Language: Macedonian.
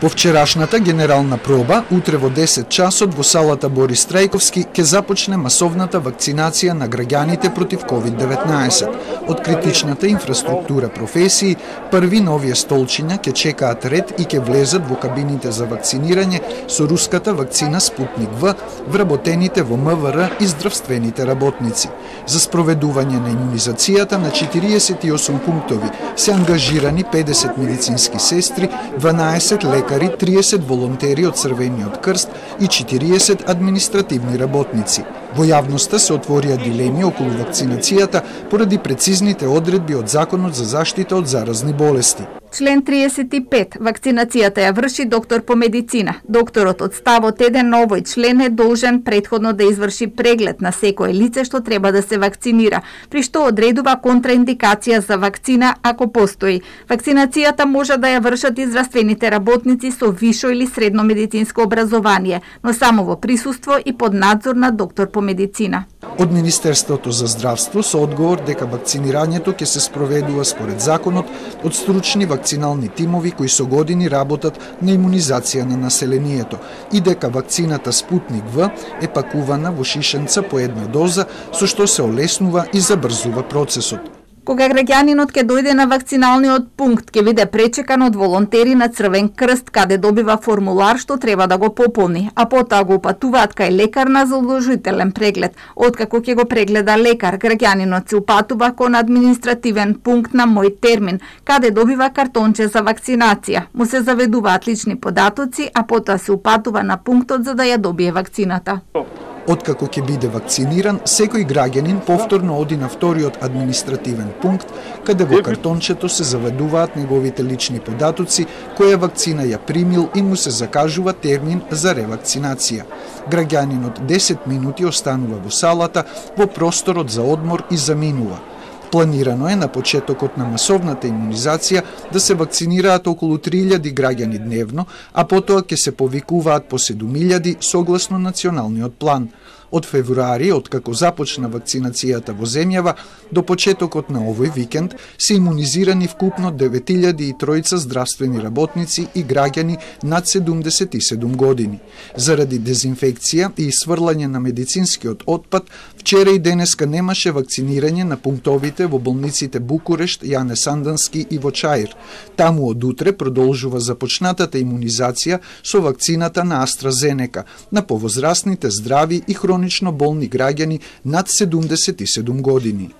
По вчерашната генерална проба, утре во 10 часот во салата Борис Трајковски ќе започне масовната вакцинација на граѓаните против COVID-19. Од критичната инфраструктура професии, први новие столчиња ќе чекаат ред и ќе влезат во кабините за вакцинирање со руската вакцина Спутник В, вработените во МВР и здравствените работници. За спроведување на имунизацијата на 48 пунктови се ангажирани 50 медицински сестри, 12 лекари лекари, 30 волонтери од Црвениот крст и 40 административни работници. Во јавноста се отворија дилеми околу вакцинацијата поради прецизните одредби од Законот за заштита од заразни болести. Член 35. Вакцинацијата ја врши доктор по медицина. Докторот од ставот 1 на овој член е должен предходно да изврши преглед на секое лице што треба да се вакцинира, при што одредува контраиндикација за вакцина ако постои. Вакцинацијата може да ја вршат и здравствените работници со вишо или средно медицинско образование, но само во присуство и под надзор на доктор по медицина. Од Министерството за здравство со одговор дека вакцинирањето ќе се спроведува според законот од стручни вакцинални тимови кои со години работат на имунизација на населението и дека вакцината Спутник В е пакувана во шишенца по една доза со што се олеснува и забрзува процесот. Кога граѓанинот ќе дојде на вакциналниот пункт, ќе биде пречекан од волонтери на Црвен крст, каде добива формулар што треба да го пополни, а потоа го упатуваат кај лекар на задолжителен преглед. Откако ќе го прегледа лекар, граѓанинот се упатува кон административен пункт на мој термин, каде добива картонче за вакцинација. Му се заведуваат лични податоци, а потоа се упатува на пунктот за да ја добие вакцината. Откако ќе биде вакциниран, секој граѓанин повторно оди на вториот административен пункт, каде во картончето се заведуваат неговите лични податоци, која вакцина ја примил и му се закажува термин за ревакцинација. Граѓанинот 10 минути останува во салата, во просторот за одмор и заминува. Планирано е на почетокот на масовната имунизација да се вакцинираат околу 3000 граѓани дневно, а потоа ќе се повикуваат по 7000 согласно националниот план – Од февруари, откако започна вакцинацијата во земјава, до почетокот на овој викенд се имунизирани вкупно 9003 здравствени работници и граѓани над 77 години. Заради дезинфекција и сврлање на медицинскиот отпад, вчера и денеска немаше вакцинирање на пунктовите во болниците Букурешт, Јане Сандански и во Чаир. Таму од утре продолжува започнатата имунизација со вакцината на AstraZeneca на повозрастните здрави и хронични хронично болни граѓани над 77 години.